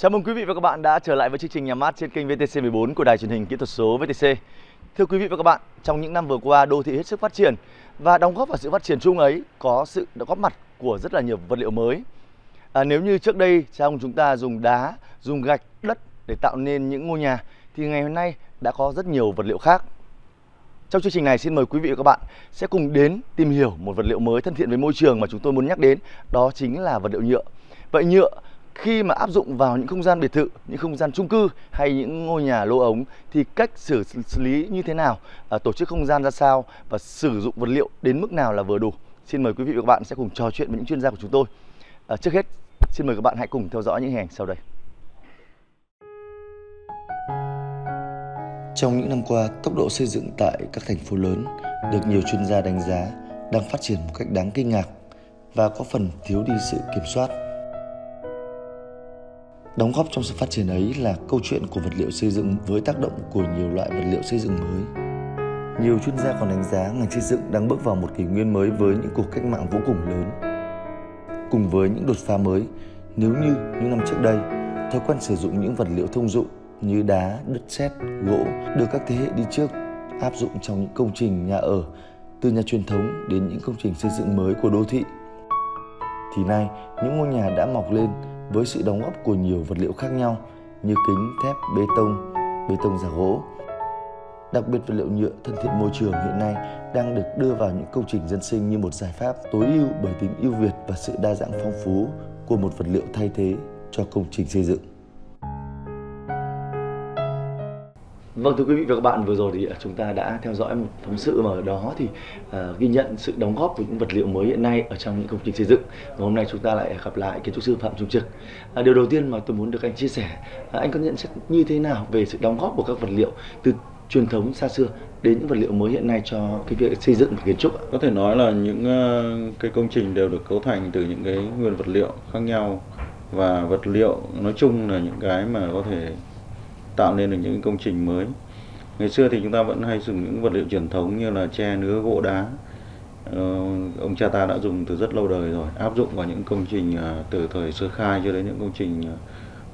Chào mừng quý vị và các bạn đã trở lại với chương trình nhà mát trên kênh VTC14 của Đài truyền hình kỹ thuật số VTC. Thưa quý vị và các bạn, trong những năm vừa qua đô thị hết sức phát triển và đóng góp vào sự phát triển chung ấy có sự góp mặt của rất là nhiều vật liệu mới. À, nếu như trước đây cha ông chúng ta dùng đá, dùng gạch, đất để tạo nên những ngôi nhà thì ngày hôm nay đã có rất nhiều vật liệu khác. Trong chương trình này xin mời quý vị và các bạn sẽ cùng đến tìm hiểu một vật liệu mới thân thiện với môi trường mà chúng tôi muốn nhắc đến, đó chính là vật liệu nhựa. Vậy nhựa khi mà áp dụng vào những không gian biệt thự, những không gian chung cư hay những ngôi nhà lô ống thì cách xử, lý như thế nào, à, tổ chức không gian ra sao và sử dụng vật liệu đến mức nào là vừa đủ. Xin mời quý vị và các bạn sẽ cùng trò chuyện với những chuyên gia của chúng tôi. À, trước hết, xin mời các bạn hãy cùng theo dõi những hình ảnh sau đây. Trong những năm qua, tốc độ xây dựng tại các thành phố lớn được nhiều chuyên gia đánh giá đang phát triển một cách đáng kinh ngạc và có phần thiếu đi sự kiểm soát. Đóng góp trong sự phát triển ấy là câu chuyện của vật liệu xây dựng với tác động của nhiều loại vật liệu xây dựng mới. Nhiều chuyên gia còn đánh giá ngành xây dựng đang bước vào một kỷ nguyên mới với những cuộc cách mạng vô cùng lớn. Cùng với những đột phá mới, nếu như những năm trước đây, thói quen sử dụng những vật liệu thông dụng như đá, đất sét, gỗ được các thế hệ đi trước áp dụng trong những công trình nhà ở, từ nhà truyền thống đến những công trình xây dựng mới của đô thị. Thì nay, những ngôi nhà đã mọc lên với sự đóng góp của nhiều vật liệu khác nhau như kính, thép, bê tông, bê tông giả gỗ. Đặc biệt vật liệu nhựa thân thiện môi trường hiện nay đang được đưa vào những công trình dân sinh như một giải pháp tối ưu bởi tính ưu việt và sự đa dạng phong phú của một vật liệu thay thế cho công trình xây dựng. Vâng thưa quý vị và các bạn, vừa rồi thì à, chúng ta đã theo dõi một phóng sự mà ở đó thì uh, ghi nhận sự đóng góp của những vật liệu mới hiện nay ở trong những công trình xây dựng. Và hôm nay chúng ta lại gặp lại kiến trúc sư Phạm Trung Trực. Uh, điều đầu tiên mà tôi muốn được anh chia sẻ, uh, anh có nhận xét như thế nào về sự đóng góp của các vật liệu từ truyền thống xa xưa đến những vật liệu mới hiện nay cho cái việc xây dựng và kiến trúc? Có thể nói là những uh, cái công trình đều được cấu thành từ những cái nguyên vật liệu khác nhau và vật liệu nói chung là những cái mà có thể tạo nên được những công trình mới. Ngày xưa thì chúng ta vẫn hay dùng những vật liệu truyền thống như là tre nứa gỗ đá. Ờ, ông cha ta đã dùng từ rất lâu đời rồi áp dụng vào những công trình à, từ thời sơ khai cho đến những công trình à,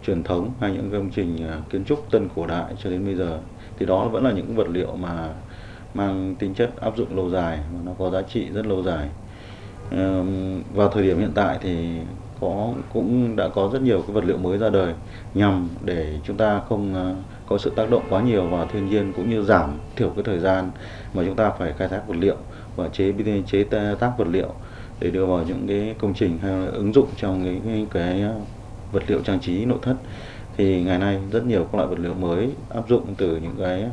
truyền thống hay những công trình à, kiến trúc tân cổ đại cho đến bây giờ. Thì đó vẫn là những vật liệu mà mang tính chất áp dụng lâu dài và nó có giá trị rất lâu dài. Vào thời điểm hiện tại thì có cũng đã có rất nhiều cái vật liệu mới ra đời nhằm để chúng ta không ờ, có sự tác động quá nhiều vào thiên nhiên cũng như giảm thiểu cái thời gian mà chúng ta phải khai thác vật liệu và chế chế tác vật liệu để đưa vào những cái công trình hay là ứng dụng trong cái, cái, cái ờ, vật liệu trang trí nội thất. Thì ngày nay rất nhiều các loại vật liệu mới áp dụng từ những cái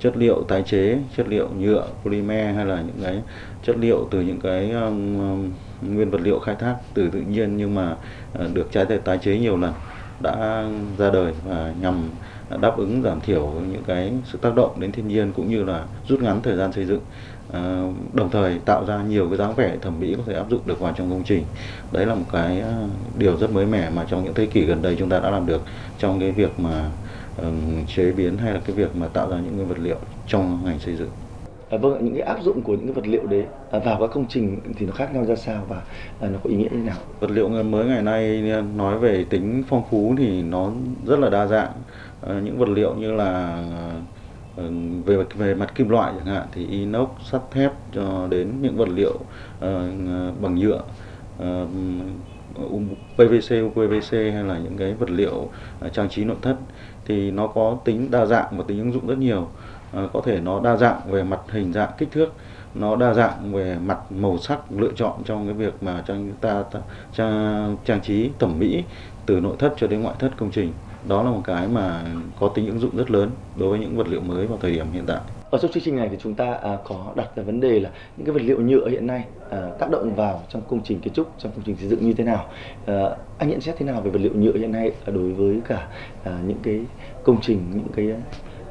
chất liệu tái chế chất liệu nhựa polymer hay là những cái chất liệu từ những cái um, nguyên vật liệu khai thác từ tự nhiên nhưng mà ờ, được trái tái chế nhiều lần, đã ra đời và nhằm đáp ứng, giảm thiểu những cái sự tác động đến thiên nhiên cũng như là rút ngắn thời gian xây dựng. Ờ, đồng thời tạo ra nhiều cái dáng vẻ thẩm mỹ có thể áp dụng được vào trong công trình. Đấy là một cái ờ, điều rất mới mẻ mà trong những thế kỷ gần đây chúng ta đã làm được trong cái việc mà chế biến hay là cái việc mà tạo ra những cái vật liệu trong ngành xây dựng. À, vâng những cái áp dụng của những cái vật liệu đấy à, vào các công trình thì nó khác nhau ra sao và à, nó có ý nghĩa như thế nào? Vật liệu mới ngày nay à, nói về tính phong phú thì nó rất là đa dạng. À, những vật liệu như là ờ, về về mặt kim loại chẳng hạn thì inox, sắt thép cho đến những vật liệu uh, bằng nhựa um, uh, PVC, UPVC hay là những cái vật liệu uh, trang trí nội thất thì nó có tính đa dạng và tính ứng dụng rất nhiều Ờ, có thể nó đa dạng về mặt hình dạng kích thước nó đa dạng về mặt màu sắc lựa chọn trong cái việc mà cho chúng ta, trang, trang trí thẩm mỹ từ nội thất cho đến ngoại thất công trình. Đó là một cái mà có tính ứng dụng rất lớn đối với những vật liệu mới vào thời điểm hiện tại. Ở trong chương trình này thì chúng ta à, có đặt ra vấn đề là những cái vật liệu nhựa hiện nay à, tác động vào trong công trình kiến trúc trong công trình xây dựng như thế nào? À, anh nhận xét thế nào về vật liệu nhựa hiện nay à, đối với cả à, những cái công trình những cái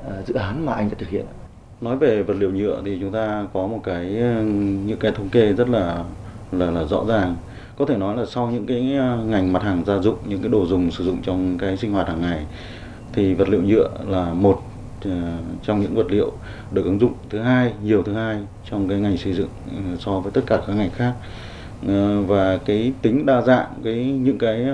Ờ, dự án mà anh đã thực hiện nói về vật liệu nhựa thì chúng ta có một cái, những cái thống kê rất là là là rõ ràng. Có thể nói là sau những cái ờ, ngành mặt hàng gia dụng, những cái đồ dùng sử dụng trong cái sinh hoạt hàng ngày, thì vật liệu nhựa là một ờ, trong những vật liệu được ứng dụng. Thứ hai, nhiều thứ hai trong cái ngành xây dựng so với tất cả các ngành khác. Và cái tính đa dạng, cái, những cái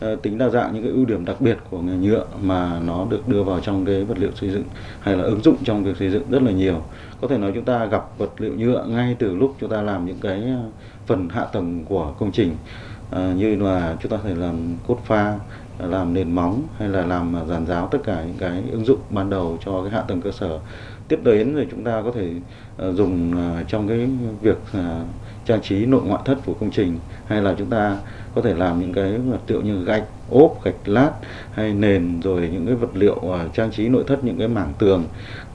Ờ, tính đa dạng những cái ưu điểm đặc biệt của nghề nhựa mà nó được đưa vào trong cái vật liệu xây dựng hay là ứng dụng trong việc xây dựng rất là nhiều. Có thể nói chúng ta gặp vật liệu nhựa ngay từ lúc chúng ta làm những cái ờ, phần hạ tầng của công trình. À, như là chúng ta có thể làm cốt pha làm nền móng hay là làm giàn giáo tất cả những cái ứng dụng ban đầu cho cái hạ tầng cơ sở. Tiếp đến rồi chúng ta có thể dùng trong cái việc trang trí nội ngoại thất của công trình hay là chúng ta có thể làm những cái vật liệu như gạch ốp gạch lát hay nền rồi những cái vật liệu à, trang trí nội thất những cái mảng tường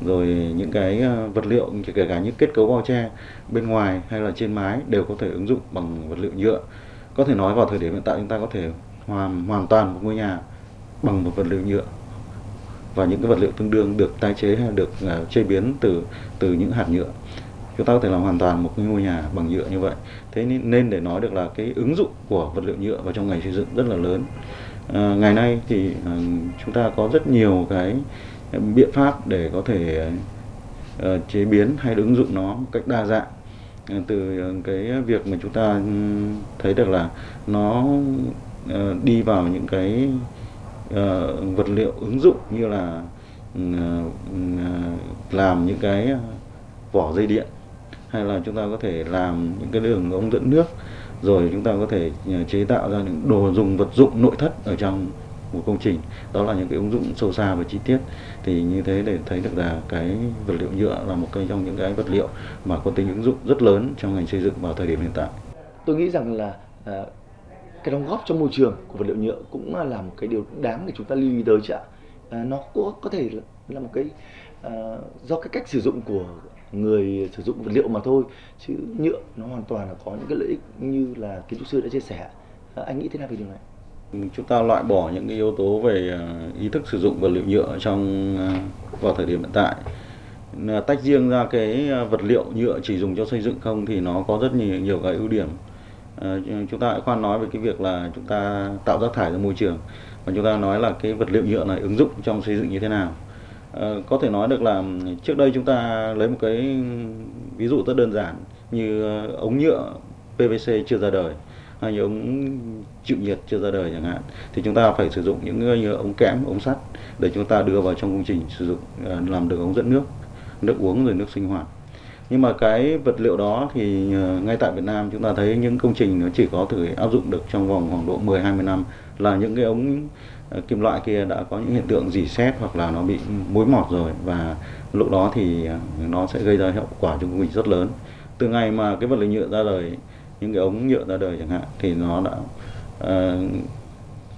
rồi những cái à, vật liệu kể cả những kết cấu bao che bên ngoài hay là trên mái đều có thể ứng dụng bằng vật liệu nhựa. Có thể nói vào thời điểm hiện tại chúng ta có thể hoàn hoàn toàn một ngôi nhà bằng một vật liệu nhựa. Và những cái vật liệu tương đương được tái chế hay được uh, chế biến từ từ những hạt nhựa. Chúng ta có thể làm hoàn toàn một cái ngôi nhà bằng nhựa như vậy thế nên để nói được là cái ứng dụng của vật liệu nhựa vào trong ngành xây dựng rất là lớn. À, ngày nay thì à, chúng ta có rất nhiều cái biện pháp để có thể à, chế biến hay ứng dụng nó một cách đa dạng. À, từ à, cái việc mà chúng ta ừ, thấy được là nó à, đi vào những cái à, vật liệu ứng dụng như là ừ, à, ừ, à, làm những cái vỏ dây điện hay là chúng ta có thể làm những cái đường ống dẫn nước rồi chúng ta có thể à, chế tạo ra những đồ dùng vật dụng nội thất ở trong một công trình. Đó là những cái ứng dụng sâu xa và chi tiết. Thì như thế để thấy được là cái vật liệu nhựa là một cái trong những cái vật liệu mà có tính ứng dụng rất lớn trong ngành xây dựng vào thời điểm hiện tại. Tôi nghĩ rằng là à, cái đóng góp cho môi trường của vật liệu nhựa cũng là một cái điều đáng để chúng ta lưu ý tới chứ ạ. À, nó có có thể là, là một cái à, do cái cách sử dụng của người sử dụng vật liệu mà thôi chứ nhựa nó hoàn toàn là có những cái lợi ích như là kiến trúc sư đã chia sẻ. À, anh nghĩ thế nào về điều này? Chúng ta loại bỏ những cái yếu tố về à, ý thức sử dụng vật liệu nhựa trong à, vào thời điểm hiện tại. Tách riêng ra cái à, vật liệu nhựa chỉ dùng cho xây dựng không thì nó có rất nhiều nhiều cái ưu điểm. Chúng ta hãy khoan nói về cái việc là chúng ta tạo rác thải ra môi trường. Và chúng ta nói là cái vật liệu nhựa này ứng dụng trong xây dựng như thế nào. Ờ, có thể nói được là trước đây chúng ta lấy một cái ví dụ rất đơn giản như ờ, ống nhựa PVC chưa ra đời hay như ống chịu nhiệt chưa ra đời chẳng hạn thì chúng ta phải sử dụng những như ống kẽm ống sắt để chúng ta đưa vào trong công trình sử dụng ờ, làm được ống dẫn nước nước uống rồi nước sinh hoạt. Nhưng mà cái vật liệu đó thì ờ, ngay tại Việt Nam chúng ta thấy những công trình nó chỉ có thể áp dụng được trong vòng khoảng độ 10 20 năm là những cái ống Ờ, kim loại kia đã có những hiện tượng dỉ xét hoặc là nó bị mối mọt rồi và lúc đó thì ờ, nó sẽ gây ra hiệu quả cho mình rất lớn. Từ ngày mà cái vật liệu nhựa ra đời những cái ống nhựa ra đời chẳng hạn thì nó đã uh,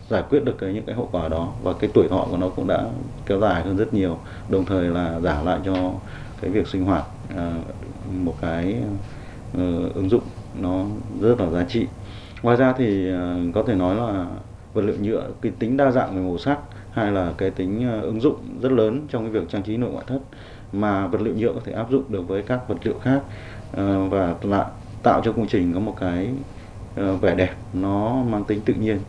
giải quyết được cái những cái hậu quả đó và cái tuổi thọ của nó cũng đã kéo dài hơn rất nhiều đồng thời là giảm lại cho cái việc sinh hoạt uh, một cái uh, ứng dụng nó rất là giá trị. Ngoài ra thì uh, có thể nói là vật liệu nhựa, cái tính đa dạng về màu sắc, hay là cái tính ờ, ứng dụng rất lớn trong cái việc trang trí nội ngoại thất mà vật liệu nhựa có thể áp dụng được với các vật liệu khác ờ, và lại tạo cho công trình có một cái ờ, vẻ đẹp nó mang tính tự nhiên.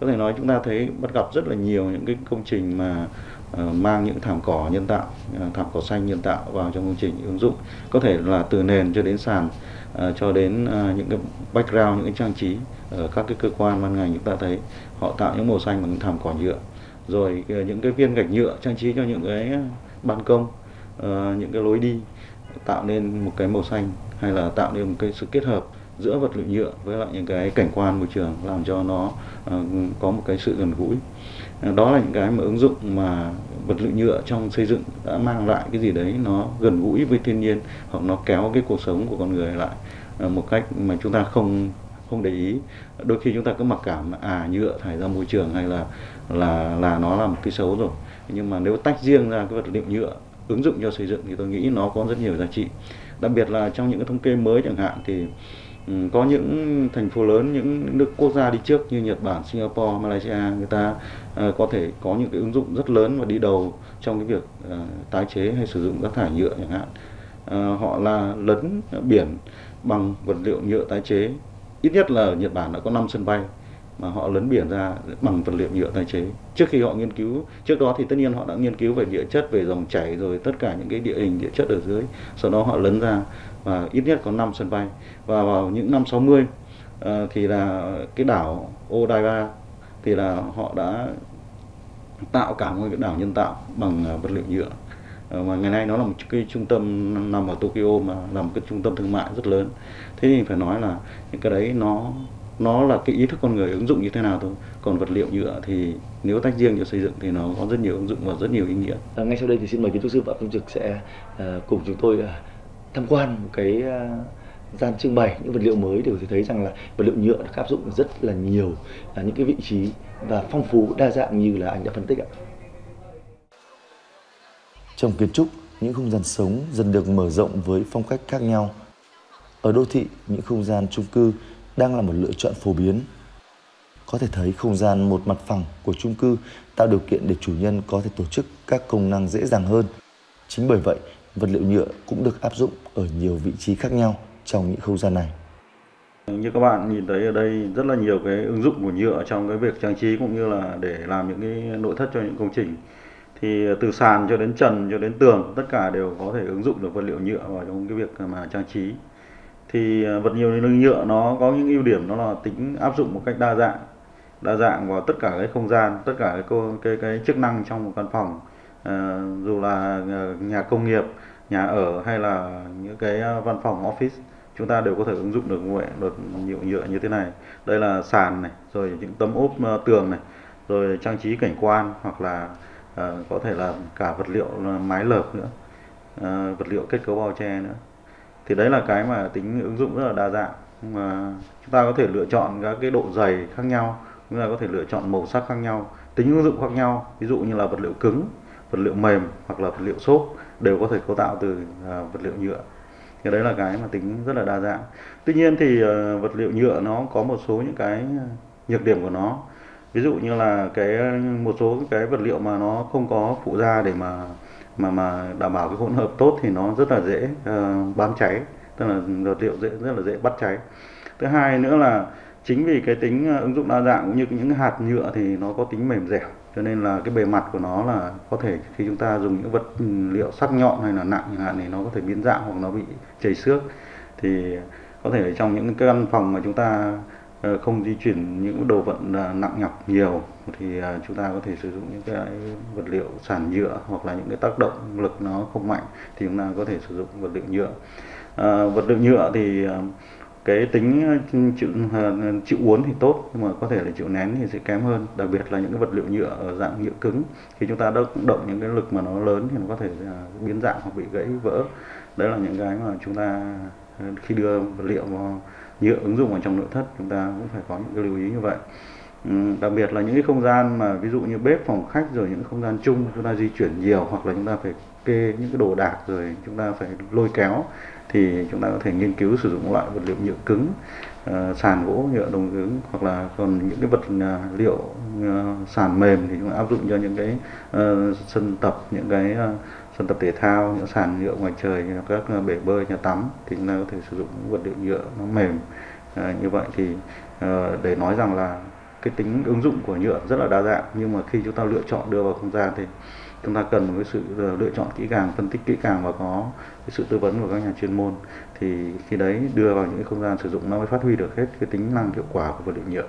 Có thể nói chúng ta thấy bắt gặp rất là nhiều những cái công trình mà Ờ, mang những thảm cỏ nhân tạo ờ, thảm cỏ xanh nhân tạo vào trong công trình ứng dụng. Có thể là từ nền cho đến sàn ờ, cho đến những cái background, những cái trang trí ở các cái cơ quan ban ngành chúng ta thấy, họ tạo những màu xanh bằng thảm cỏ nhựa. Rồi những cái viên gạch nhựa trang trí cho những cái ban công những cái lối đi, tạo nên một cái màu xanh, hay là tạo nên một cái sự kết hợp giữa vật liệu nhựa với lại những cái cảnh quan môi trường làm cho nó uh, có một cái sự gần gũi. Ờ, đó là những cái mà ứng dụng mà vật liệu nhựa trong xây dựng đã mang lại cái gì đấy nó gần gũi với thiên nhiên hoặc nó kéo cái cuộc sống của con người lại ờ, một cách mà chúng ta không không để ý. Đôi khi chúng ta cứ mặc cảm à nhựa thải ra môi trường hay là là là nó là một cái xấu rồi. Nhưng mà nếu tách riêng ra cái vật liệu nhựa ứng dụng cho xây dựng thì tôi nghĩ nó có rất nhiều giá trị. Đặc biệt là trong những cái thống kê mới chẳng hạn thì Ừ, có những thành phố lớn những nước quốc gia đi trước như Nhật Bản, Singapore, Malaysia người ta ờ, có thể có những cái ứng dụng rất lớn và đi đầu trong cái việc ờ, tái chế hay sử dụng rác thải nhựa chẳng hạn. Ờ, họ là lấn biển bằng vật liệu nhựa tái chế. Ít nhất là Nhật Bản đã có 5 sân bay mà họ lấn biển ra bằng vật liệu nhựa tái chế. Trước khi họ nghiên cứu trước đó thì tất nhiên họ đã nghiên cứu về địa chất về dòng chảy rồi tất cả những cái địa hình địa chất ở dưới. Sau đó họ lấn ra và ít nhất có 5 sân bay. Và vào những năm 60 ờ, thì là cái đảo Odaiba thì là họ đã tạo cả một cái đảo nhân tạo bằng ờ, vật liệu nhựa. Ờ, mà ngày nay nó là một cái trung tâm nằm ở Tokyo mà là một cái trung tâm thương mại rất lớn. Thế thì phải nói là những cái đấy nó nó là cái ý thức con người ứng dụng như thế nào thôi. Còn vật liệu nhựa thì nếu tách riêng cho xây dựng thì nó có rất nhiều ứng dụng và rất nhiều ý nghĩa. À, ngay sau đây thì xin mời kiến trúc sư phạm công trực sẽ uh, cùng chúng tôi uh, tham quan một cái ờ, gian trưng bày những vật liệu mới đều thấy rằng là vật liệu nhựa được áp dụng rất là nhiều ở những cái vị trí và phong phú đa dạng như là anh đã phân tích ạ. Trong kiến trúc, những không gian sống dần được mở rộng với phong cách khác nhau. Ở đô thị, những không gian chung cư đang là một lựa chọn phổ biến. Có thể thấy không gian một mặt phẳng của chung cư tạo điều kiện để chủ nhân có thể tổ chức các công năng dễ dàng hơn. Chính bởi vậy, vật liệu nhựa cũng được áp dụng ở nhiều vị trí khác nhau trong những không gian này. Như các bạn nhìn thấy ở đây rất là nhiều cái ứng dụng của nhựa trong cái việc trang trí cũng như là để làm những cái nội thất cho những công trình. Thì từ sàn cho đến trần cho đến tường tất cả đều có thể ứng dụng được vật liệu nhựa vào trong cái việc mà trang trí. Thì à, vật liệu nhựa nó có những ưu điểm nó là tính áp dụng một cách đa dạng. Đa dạng vào tất cả cái không gian tất cả cái cái, cái chức năng trong một căn phòng. Ờ, dù là ờ, nhà công nghiệp nhà ở hay là những cái ờ, văn phòng office chúng ta đều có thể ứng dụng được như vậy nhựa nhựa như thế này. Đây là sàn này rồi những tấm ốp tường này rồi trang trí cảnh quan hoặc là uh, có thể là cả vật liệu là mái lợp nữa uh, vật liệu kết cấu bao che nữa. Thì đấy là cái mà tính ứng dụng rất là đa dạng. Mà chúng ta có thể lựa chọn các cái độ dày khác nhau chúng ta có thể lựa chọn màu sắc khác nhau tính ứng dụng khác nhau. Ví dụ như là vật liệu cứng vật liệu mềm hoặc là vật liệu xốp đều có thể cấu tạo từ à, vật liệu nhựa. Thì đấy là cái mà tính rất là đa dạng. Tuy nhiên thì à, vật liệu nhựa nó có một số những cái nhược điểm của nó. Ví dụ như là cái một số cái vật liệu mà nó không có phụ gia để mà mà mà đảm bảo cái hỗn hợp tốt thì nó rất là dễ uh, bám cháy tức là vật liệu dễ rất là dễ bắt cháy. Thứ hai nữa là chính vì cái tính ứng dụng đa dạng cũng như những hạt nhựa thì nó có tính mềm dẻo cho nên là cái bề mặt của nó là có thể khi chúng ta dùng những vật ừ, liệu sắc nhọn hay là nặng chẳng hạn thì nó có thể biến dạng hoặc nó bị chảy xước. Thì có thể trong những cái căn phòng mà chúng ta ờ, không di chuyển những đồ vật ờ, nặng nhọc nhiều thì ờ, chúng ta có thể sử dụng những cái vật liệu sàn nhựa hoặc là những cái tác động lực nó không mạnh thì chúng ta có thể sử dụng vật liệu nhựa. À, vật liệu nhựa thì cái tính ờ, chịu ờ, chịu uốn thì tốt, nhưng mà có thể là chịu nén thì sẽ kém hơn. Đặc biệt là những cái vật liệu nhựa ở dạng nhựa cứng, khi chúng ta động động những cái lực mà nó lớn thì nó có thể ờ, biến dạng hoặc bị gãy, vỡ. Đấy là những cái mà chúng ta khi đưa vật liệu vào nhựa ứng dụng vào trong nội thất, chúng ta cũng phải có những cái lưu ý như vậy. Ừ, đặc biệt là những cái không gian mà ví dụ như bếp, phòng khách rồi những không gian chung, chúng ta di chuyển nhiều hoặc là chúng ta phải kê những cái đồ đạc rồi chúng ta phải lôi kéo thì chúng ta có thể nghiên cứu sử dụng loại vật liệu nhựa cứng uh, sàn gỗ nhựa đồng cứng hoặc là còn những cái vật ờ, liệu uh, sàn mềm thì chúng ta áp dụng cho những cái uh, sân tập những cái uh, sân tập thể thao những sàn nhựa ngoài trời như các bể bơi nhà tắm thì chúng ta có thể sử dụng vật liệu nhựa nó mềm. À, như vậy thì à, để nói rằng là cái tính ứng dụng của nhựa rất là đa dạng nhưng mà khi chúng ta lựa chọn đưa vào không gian thì chúng ta cần một cái sự ờ, lựa chọn kỹ càng phân tích kỹ càng và có cái sự tư vấn của các nhà chuyên môn thì khi đấy đưa vào những cái không gian sử dụng nó mới phát huy được hết cái tính năng hiệu quả của vật liệu nhựa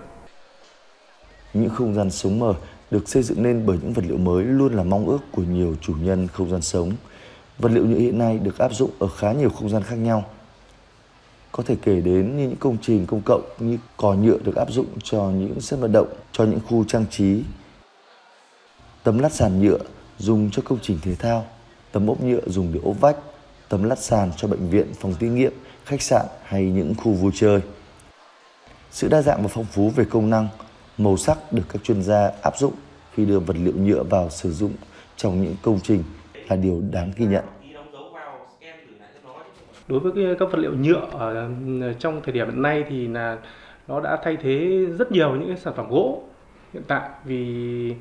những không gian sống mở được xây dựng nên bởi những vật liệu mới luôn là mong ước của nhiều chủ nhân không gian sống. Vật liệu nhựa hiện nay được áp dụng ở khá nhiều không gian khác nhau. Có thể kể đến như những công trình công cộng như cò nhựa được áp dụng cho những sân vận động, cho những khu trang trí. Tấm lát sàn nhựa dùng cho công trình thể thao, tấm ốp nhựa dùng để ốp vách, tấm lát sàn cho bệnh viện, phòng thí nghiệm, khách sạn hay những khu vui chơi. Sự đa dạng và phong phú về công năng màu sắc được các chuyên gia áp dụng khi đưa vật liệu nhựa vào sử dụng trong những công trình là điều đáng ghi nhận. Đối với các vật liệu nhựa ở ừ, trong thời điểm hiện nay thì là nó đã thay thế rất nhiều những cái sản phẩm gỗ hiện tại vì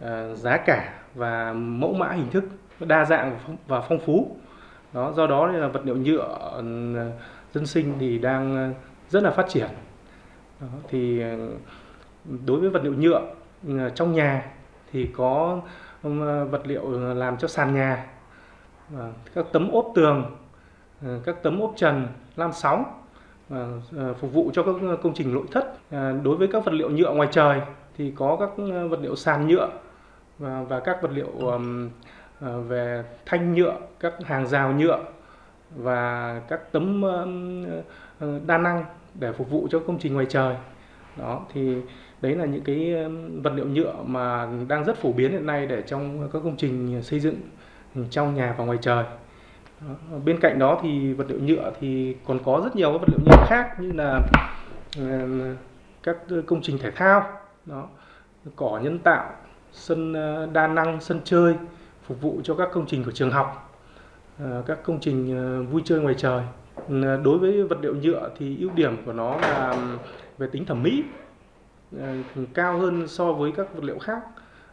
ờ, giá cả và mẫu mã hình thức đa dạng và phong phú. Đó do đó là vật liệu nhựa ừ, dân sinh thì đang ờ, rất là phát triển. Đó, thì ờ, đối với vật liệu nhựa ừ, trong nhà thì có ừ, vật liệu làm cho sàn nhà ờ, các tấm ốp tường các tấm ốp trần lam sóng phục vụ cho các công trình nội thất đối với các vật liệu nhựa ngoài trời thì có các vật liệu sàn nhựa và, và các vật liệu um, về thanh nhựa, các hàng rào nhựa và các tấm um, đa năng để phục vụ cho công trình ngoài trời. Đó thì đấy là những cái vật liệu nhựa mà đang rất phổ biến hiện nay để trong các công trình xây dựng trong nhà và ngoài trời. Đó. Bên cạnh đó thì vật liệu nhựa thì còn có rất nhiều các vật liệu nhựa khác như là các công trình thể thao, đó, cỏ nhân tạo, sân ờ, đa năng, sân chơi phục vụ cho các công trình của trường học, ờ, các công trình ờ, vui chơi ngoài trời. Đối với vật liệu nhựa thì ưu điểm của nó là về tính thẩm mỹ cao hơn so với các vật liệu khác.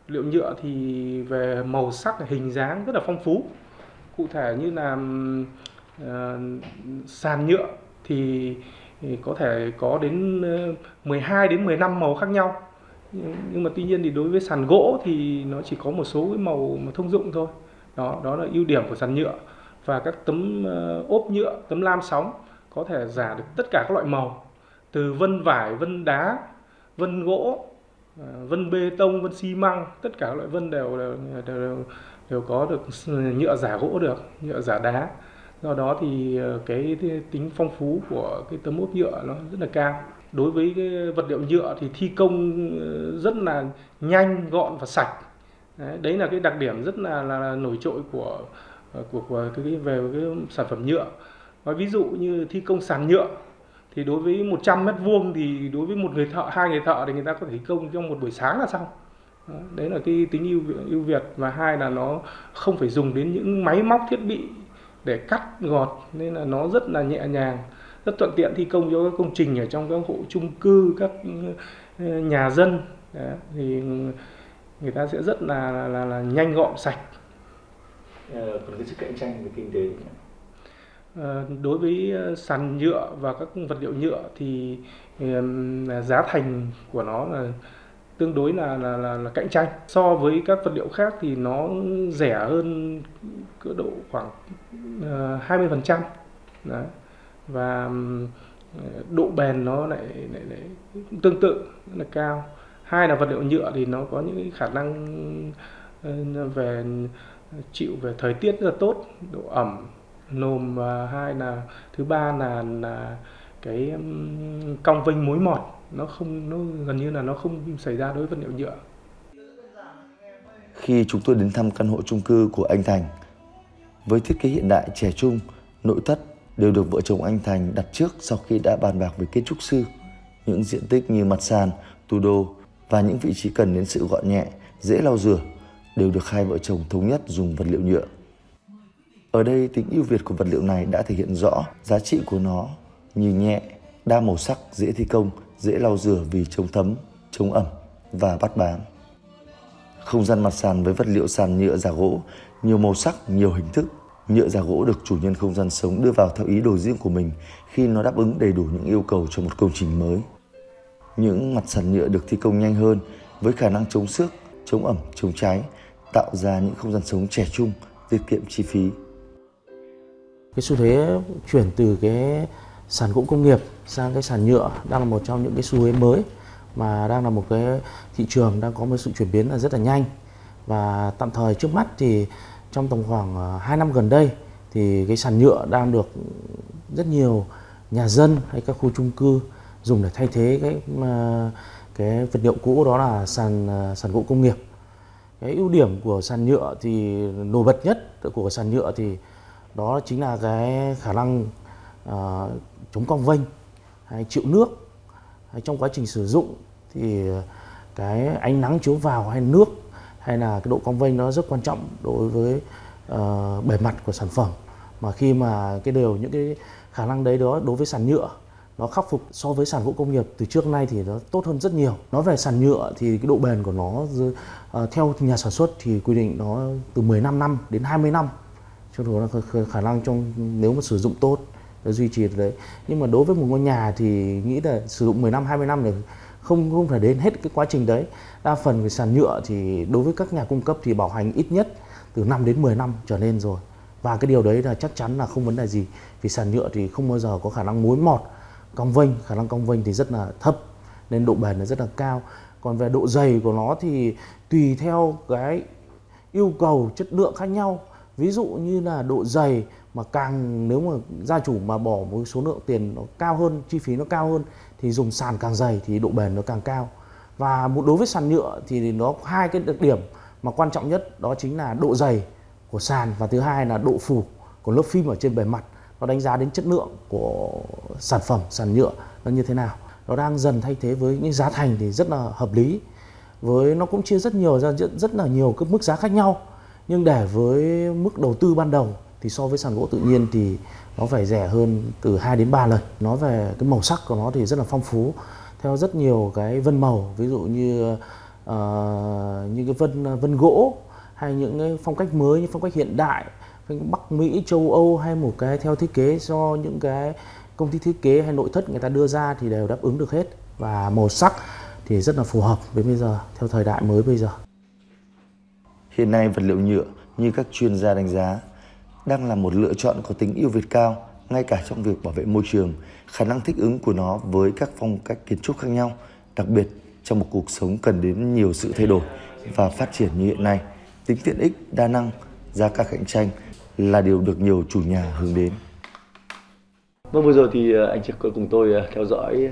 Liệu nhựa thì về màu sắc, hình dáng rất là phong phú. Cụ thể như là sàn nhựa thì có thể có đến 12 đến 15 màu khác nhau nhưng mà tuy nhiên thì đối với sàn gỗ thì nó chỉ có một số cái màu mà thông dụng thôi. Đó đó là ưu điểm của sàn nhựa. Và các tấm ờ, ốp nhựa tấm lam sóng có thể giả được tất cả các loại màu từ vân vải vân đá vân gỗ ờ, vân bê tông vân xi măng tất cả các loại vân đều đều, đều, đều có được nhựa giả gỗ được nhựa giả đá. Do đó thì ờ, cái tính phong phú của cái tấm ốp nhựa nó rất là cao đối với cái vật liệu nhựa thì thi công ờ, rất là nhanh gọn và sạch. Đấy, là cái đặc điểm rất là, là, là nổi trội của ờ, của, của cái, về cái sản phẩm nhựa. Và ví dụ như thi công sàn nhựa thì đối với 100 mét vuông thì đối với một người thợ hai người thợ thì người ta có thể thi công trong một buổi sáng là xong. Đấy là cái tính ưu ưu việt và hai là nó không phải dùng đến những máy móc thiết bị để cắt gọt nên là nó rất là nhẹ nhàng rất thuận tiện thi công cho các công trình ở trong các hộ chung cư các ờ, nhà dân. Thì người ta sẽ rất là là, là, là nhanh gọn sạch. Ờ, còn cái sức cạnh tranh về kinh tế ờ, đối với sàn nhựa và các vật liệu nhựa thì giá thành của nó là tương đối là là, là, là cạnh tranh. So với các vật liệu khác thì nó rẻ hơn cỡ độ khoảng hai mươi phần trăm và độ bền nó lại, lại, lại tương tự là cao. Hai là vật liệu nhựa thì nó có những khả năng ờ, về chịu về thời tiết rất là tốt độ ẩm. Nồm và hai là thứ ba là là cái cong vênh mối mọt. Nó không nó gần như là nó không xảy ra đối với vật liệu nhựa. Khi chúng tôi đến thăm căn hộ chung cư của anh Thành với thiết kế hiện đại trẻ trung nội thất đều được vợ chồng anh Thành đặt trước sau khi đã bàn bạc với kiến trúc sư. Những diện tích như mặt sàn, tủ đồ và những vị trí cần đến sự gọn nhẹ, dễ lau rửa đều được hai vợ chồng thống nhất dùng vật liệu nhựa. Ở đây tính ưu việt của vật liệu này đã thể hiện rõ giá trị của nó như nhẹ, đa màu sắc, dễ thi công, dễ lau rửa vì chống thấm, chống ẩm và bắt bám. Không gian mặt sàn với vật liệu sàn nhựa giả gỗ, nhiều màu sắc, nhiều hình thức Nhựa giả gỗ được chủ nhân không gian sống đưa vào theo ý đồ riêng của mình khi nó đáp ứng đầy đủ những yêu cầu cho một công trình mới. Những mặt sàn nhựa được thi công nhanh hơn với khả năng chống xước, chống ẩm, chống cháy, tạo ra những không gian sống trẻ trung, tiết kiệm chi phí. Cái xu thế chuyển từ cái sàn gỗ công nghiệp sang cái sàn nhựa đang là một trong những cái xu thế mới mà đang là một cái thị trường đang có một sự chuyển biến là rất là nhanh và tạm thời trước mắt thì trong tầm khoảng ờ, 2 năm gần đây thì cái sàn nhựa đang được rất nhiều nhà dân hay các khu chung cư dùng để thay thế cái ờ, cái vật liệu cũ đó là sàn ờ, sàn gỗ công nghiệp. Cái ưu điểm của sàn nhựa thì nổi bật nhất của sàn nhựa thì đó chính là cái khả năng uh, chống cong vênh hay chịu nước hay trong quá trình sử dụng thì cái ánh nắng chiếu vào hay nước hay là cái độ cong vênh nó rất quan trọng đối với uh, bề mặt của sản phẩm mà khi mà cái đều những cái khả năng đấy đó đối với sàn nhựa nó khắc phục so với sàn gỗ công nghiệp từ trước nay thì nó tốt hơn rất nhiều. Nói về sàn nhựa thì cái độ bền của nó uh, theo nhà sản xuất thì quy định nó từ 15 năm đến 20 năm. Cho nên là khả năng trong nếu mà sử dụng tốt để duy trì đấy. Nhưng mà đối với một ngôi nhà thì nghĩ là sử dụng 10 năm 20 năm thì không không phải đến hết cái quá trình đấy. Đa phần về sàn nhựa thì đối với các nhà cung cấp thì bảo hành ít nhất từ 5 đến 10 năm trở lên rồi. Và cái điều đấy là chắc chắn là không vấn đề gì, vì sàn nhựa thì không bao giờ có khả năng mối mọt, cong vênh. Khả năng cong vênh thì rất là thấp, nên độ bền nó rất là cao. Còn về độ dày của nó thì tùy theo cái yêu cầu chất lượng khác nhau. Ví dụ như là độ dày mà càng nếu mà gia chủ mà bỏ một số lượng tiền nó cao hơn chi phí nó cao hơn thì dùng sàn càng dày thì độ bền nó càng cao. Và một đối với sàn nhựa thì nó có hai cái đặc điểm mà quan trọng nhất đó chính là độ dày của sàn và thứ hai là độ phủ của lớp phim ở trên bề mặt. Nó đánh giá đến chất lượng của sản phẩm sàn nhựa nó như thế nào. Nó đang dần thay thế với những giá thành thì rất là hợp lý. Với nó cũng chia rất nhiều ra rất, rất là nhiều các mức giá khác nhau nhưng để với mức đầu tư ban đầu thì so với sàn gỗ tự nhiên thì nó phải rẻ hơn từ 2 đến 3 lần. Nói về cái màu sắc của nó thì rất là phong phú theo rất nhiều cái vân màu ví dụ như ờ, uh, như cái vân vân gỗ hay những cái phong cách mới như phong cách hiện đại Bắc Mỹ, châu Âu hay một cái theo thiết kế do những cái công ty thiết kế hay nội thất người ta đưa ra thì đều đáp ứng được hết và màu sắc thì rất là phù hợp với bây giờ theo thời đại mới bây giờ. Hiện nay vật liệu nhựa như các chuyên gia đánh giá đang là một lựa chọn có tính ưu việt cao ngay cả trong việc bảo vệ môi trường, khả năng thích ứng của nó với các phong cách kiến trúc khác nhau, đặc biệt trong một cuộc sống cần đến nhiều sự thay đổi và phát triển như hiện nay. Tính tiện ích, đa năng, giá cả cạnh tranh là điều được nhiều chủ nhà hướng đến. Vâng, vừa rồi thì ờ, anh chị cùng tôi ờ, theo dõi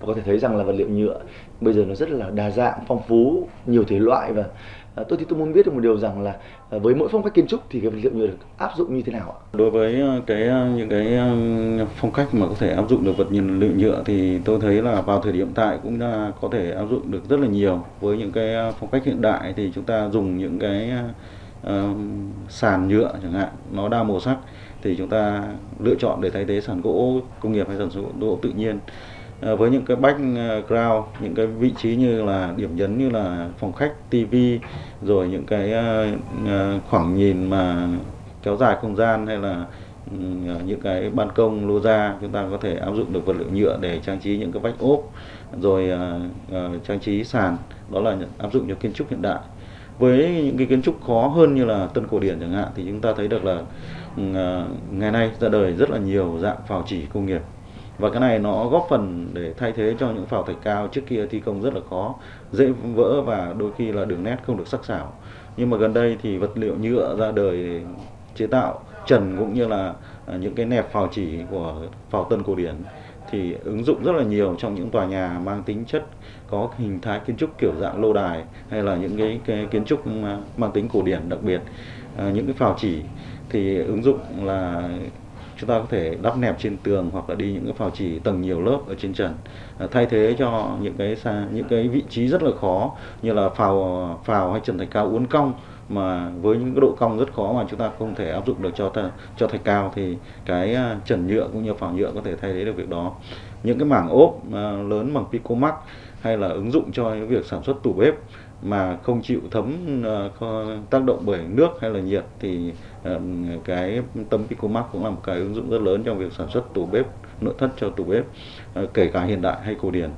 và có thể thấy rằng là vật liệu nhựa bây giờ nó rất là đa dạng, phong phú, nhiều thể loại và À, tôi thì tôi muốn biết được một điều rằng là à, với mỗi phong cách kiến trúc thì cái vật liệu nhựa được áp dụng như thế nào ạ? Đối với ờ, cái ờ, những cái ờ, phong cách mà có thể áp dụng được vật liệu nhựa thì tôi thấy là vào thời điểm tại cũng đã có thể áp dụng được rất là nhiều. Với những cái phong cách hiện đại thì chúng ta dùng những cái uh, sàn nhựa chẳng hạn, nó đa màu sắc thì chúng ta lựa chọn để thay thế sàn gỗ công nghiệp hay sàn gỗ tự nhiên Ờ, với những cái background ờ, những cái vị trí như là điểm nhấn như là phòng khách TV rồi những cái ờ, khoảng nhìn mà kéo dài không gian hay là ừ, những cái ban công, lô ra chúng ta có thể áp dụng được vật liệu nhựa để trang trí những cái vách ốp, rồi trang trí sàn. Đó là áp dụng cho kiến trúc hiện đại. Với những cái kiến trúc khó hơn như là tân cổ điển chẳng hạn, thì chúng ta thấy được là ừ, ngày nay ra đời rất là nhiều dạng phào chỉ công nghiệp và cái này nó góp phần để thay thế cho những phào thạch cao trước kia thi công rất là khó dễ vỡ và đôi khi là đường nét không được sắc sảo. Nhưng mà gần đây thì vật liệu nhựa ra đời chế tạo trần cũng như là à, những cái nẹp phào chỉ của phào tân cổ điển thì ứng dụng rất là nhiều trong những tòa nhà mang tính chất có hình thái kiến trúc kiểu dạng lô đài hay là những cái, cái kiến trúc à, mang tính cổ điển đặc biệt. À, những cái phào chỉ thì ứng dụng là chúng ta có thể đắp nẹp trên tường hoặc là đi những cái phào chỉ tầng nhiều lớp ở trên trần. À, thay thế cho những cái xa, những cái vị trí rất là khó như là phào phào hay trần thạch cao uốn cong mà với những cái độ cong rất khó mà chúng ta không thể áp dụng được cho cho thạch cao thì cái à, trần nhựa cũng như phào nhựa có thể thay thế được việc đó. Những cái mảng ốp à, lớn bằng picomax hay là ứng dụng cho những việc sản xuất tủ bếp mà không chịu thấm uh, tác động bởi nước hay là nhiệt thì uh, cái tấm Picomax cũng là một cái ứng dụng rất lớn trong việc sản xuất tủ bếp nội thất cho tủ bếp uh, kể cả hiện đại hay cổ điển.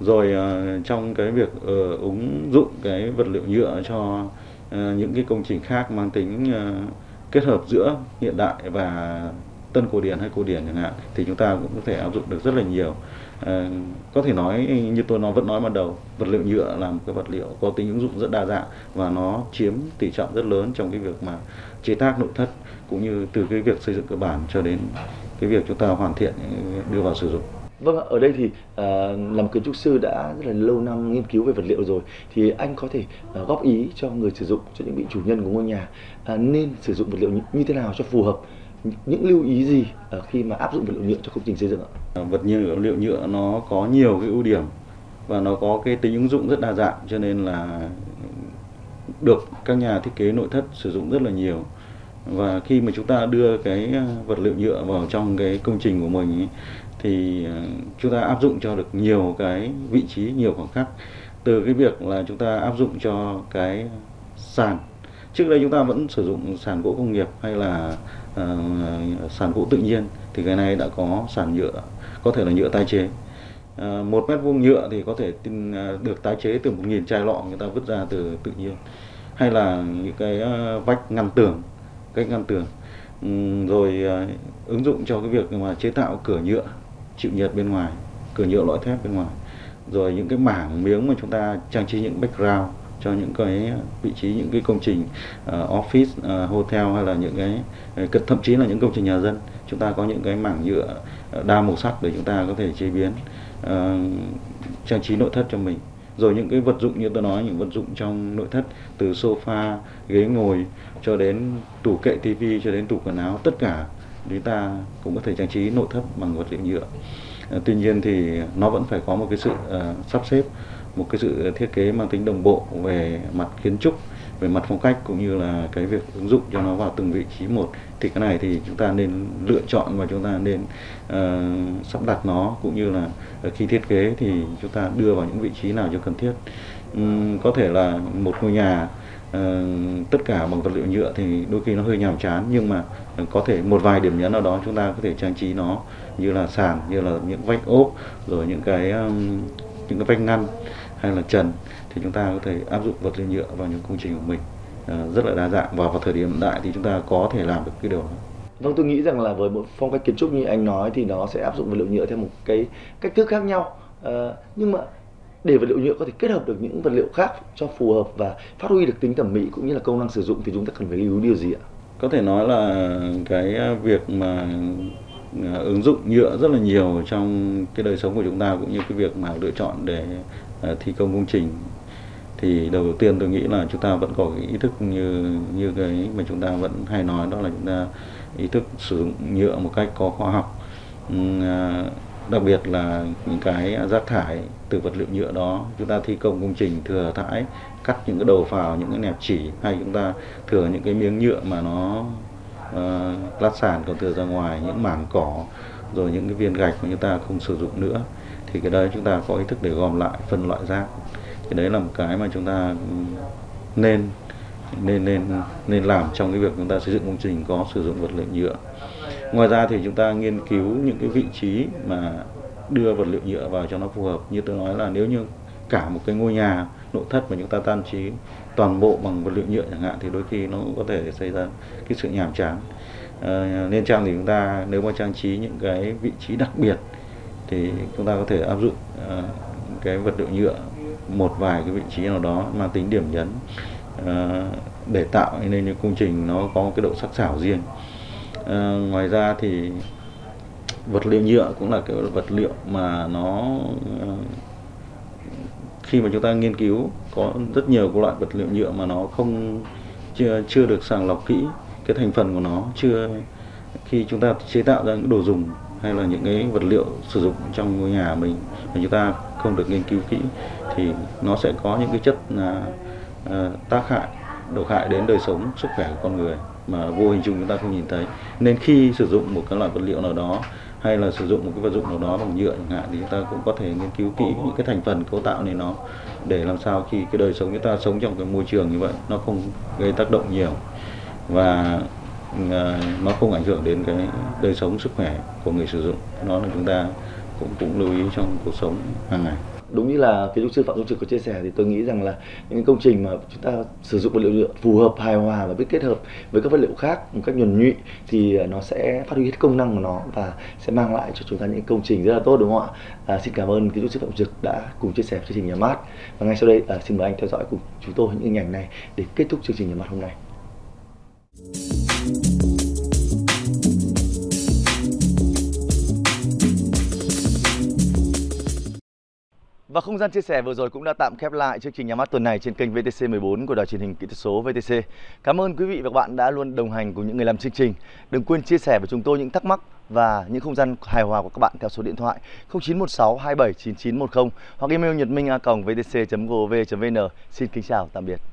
Rồi uh, trong cái việc uh, ứng dụng cái vật liệu nhựa cho uh, những cái công trình khác mang tính uh, kết hợp giữa hiện đại và tân cổ điển hay cổ điển chẳng hạn thì chúng ta cũng có thể áp dụng được rất là nhiều. Ờ, có thể nói như tôi nói vẫn nói ban đầu vật liệu nhựa là một cái vật liệu có tính ứng dụng rất đa dạng và nó chiếm tỷ trọng rất lớn trong cái việc mà chế tác nội thất cũng như từ cái việc xây dựng cơ bản cho đến cái việc chúng ta hoàn thiện đưa vào sử dụng. Vâng ở đây thì uh, làm kiến trúc sư đã rất là lâu năm nghiên cứu về vật liệu rồi thì anh có thể uh, góp ý cho người sử dụng cho những vị chủ nhân của ngôi nhà uh, nên sử dụng vật liệu như thế nào cho phù hợp? Những lưu ý gì ờ, khi mà áp dụng vật liệu nhựa cho công trình xây dựng ạ? Ờ, vật liệu nhựa nó có nhiều cái ưu điểm và nó có cái tính ứng dụng rất đa dạng cho nên là được các nhà thiết kế nội thất sử dụng rất là nhiều và khi mà chúng ta đưa cái ờ, vật liệu nhựa vào trong cái công trình của mình ấy, thì chúng ta áp dụng cho được nhiều cái vị trí nhiều khoảng khắc từ cái việc là chúng ta áp dụng cho cái sàn trước đây chúng ta vẫn sử dụng sàn gỗ công nghiệp hay là Ờ, sản gỗ tự nhiên, thì cái này đã có sản nhựa, có thể là nhựa tái chế. Ờ, một mét vuông nhựa thì có thể ờ, được tái chế từ một nghìn chai lọ người ta vứt ra từ tự nhiên. Hay là những cái vách ngăn tường, cách ngăn tường. Ừ, rồi ứng dụng cho cái việc mà chế tạo cửa nhựa, chịu nhiệt bên ngoài, cửa nhựa loại thép bên ngoài. Rồi những cái mảng miếng mà chúng ta trang trí những background cho những cái à, vị trí những cái công trình uh, office uh, hotel hay là những cái thậm chí là những công trình nhà dân. Chúng ta có những cái mảng nhựa đa màu sắc để chúng ta có thể chế biến uh, trang trí nội thất cho mình. Rồi những cái vật dụng như tôi nói những vật dụng trong nội thất từ sofa ghế ngồi cho đến tủ kệ tivi cho đến tủ quần áo tất cả chúng ta cũng có thể trang trí nội thất bằng vật liệu nhựa. Tuy nhiên thì nó vẫn phải có một cái sự uh, sắp xếp một cái sự thiết kế mang tính đồng bộ về mặt kiến trúc về mặt phong cách cũng như là cái việc ứng dụng cho nó vào từng vị trí một. Thì cái này thì chúng ta nên lựa chọn và chúng ta nên uh, sắp đặt nó cũng như là khi thiết kế thì chúng ta đưa vào những vị trí nào cho cần thiết. Um, có thể là một ngôi nhà uh, tất cả bằng vật liệu nhựa thì đôi khi nó hơi nhàm chán nhưng mà có thể một vài điểm nhấn nào đó chúng ta có thể trang trí nó như là sàn như là những vách ốp rồi những cái um, những cái vách ngăn hay là trần thì chúng ta có thể áp dụng vật liệu nhựa vào những công trình của mình à, rất là đa dạng và vào thời điểm hiện đại thì chúng ta có thể làm được cái điều đó. Vâng, tôi nghĩ rằng là với một phong cách kiến trúc như anh nói thì nó sẽ áp dụng vật liệu nhựa theo một cái cách thức khác nhau. À, nhưng mà để vật liệu nhựa có thể kết hợp được những vật liệu khác cho phù hợp và phát huy được tính thẩm mỹ cũng như là công năng sử dụng thì chúng ta cần phải lưu ý điều gì ạ? Có thể nói là cái việc mà à, ứng dụng nhựa rất là nhiều trong cái đời sống của chúng ta cũng như cái việc mà lựa chọn để À, thi công công trình thì đầu tiên tôi nghĩ là chúng ta vẫn có cái ý thức như như cái mà chúng ta vẫn hay nói đó là chúng ta ý thức sử dụng nhựa một cách có khoa học. À, đặc biệt là những cái rác thải từ vật liệu nhựa đó chúng ta thi công công trình thừa thải cắt những cái đầu phào những cái nẹp chỉ hay chúng ta thừa những cái miếng nhựa mà nó uh, lát sàn còn thừa ra ngoài những mảng cỏ rồi những cái viên gạch mà chúng ta không sử dụng nữa thì cái đấy chúng ta có ý thức để gom lại phân loại rác. Thì đấy là một cái mà chúng ta nên nên nên nên làm trong cái việc chúng ta xây dựng công trình có sử dụng vật liệu nhựa. Ngoài ra thì chúng ta nghiên cứu những cái vị trí mà đưa vật liệu nhựa vào cho nó phù hợp. Như tôi nói là nếu như cả một cái ngôi nhà nội thất mà chúng ta trang trí toàn bộ bằng vật liệu nhựa chẳng hạn thì đôi khi nó cũng có thể xảy ra cái sự nhàm chán. À, nên trang thì chúng ta nếu mà trang trí những cái vị trí đặc biệt thì chúng ta có thể áp dụng ờ, cái vật liệu nhựa một vài cái vị trí nào đó mang tính điểm nhấn ờ, để tạo nên những công trình nó có cái độ sắc sảo riêng. Ờ, ngoài ra thì vật liệu nhựa cũng là cái vật liệu mà nó khi mà chúng ta nghiên cứu có rất nhiều các loại vật liệu nhựa mà nó không, chưa chưa được sàng lọc kỹ, cái thành phần của nó chưa, khi chúng ta chế tạo ra những đồ dùng hay là những cái vật liệu sử dụng trong ngôi nhà mình mà chúng ta không được nghiên cứu kỹ thì nó sẽ có những cái chất là uh, tác hại độc hại đến đời sống sức khỏe của con người mà vô hình chung chúng ta không nhìn thấy. Nên khi sử dụng một cái loại vật liệu nào đó hay là sử dụng một cái vật dụng nào đó bằng nhựa chẳng hạn thì chúng ta cũng có thể nghiên cứu kỹ những cái thành phần cấu tạo này nó để làm sao khi cái đời sống chúng ta sống trong cái môi trường như vậy nó không gây tác động nhiều. Và Ờ, nó không ảnh hưởng đến cái đời sống sức khỏe của người sử dụng. Nó là chúng ta cũng cũng lưu ý trong cuộc sống hàng ngày. Đúng như là kiến trúc sư phạm công trực có chia sẻ thì tôi nghĩ rằng là những công trình mà chúng ta sử dụng vật liệu nhựa phù hợp hài hòa và biết kết hợp với các vật liệu khác một cách nhuần nhụy thì ờ, nó sẽ phát huy hết công năng của nó và sẽ mang lại cho chúng ta những công trình rất là tốt đúng không ạ? À, xin cảm ơn kiến trúc sư phạm trực đã cùng chia sẻ chương trình nhà mát. Và ngay sau đây à, xin mời anh theo dõi cùng chúng tôi những hình ảnh này để kết thúc chương trình nhà mát hôm nay. Và không gian chia sẻ vừa rồi cũng đã tạm khép lại chương trình nhà mắt tuần này trên kênh VTC 14 của đài truyền hình kỹ thuật số VTC. Cảm ơn quý vị và các bạn đã luôn đồng hành cùng những người làm chương trình. Đừng quên chia sẻ với chúng tôi những thắc mắc và những không gian hài hòa của các bạn theo số điện thoại 0916 27 9910 hoặc email nhật minh a vtc.gov.vn. Xin kính chào, tạm biệt.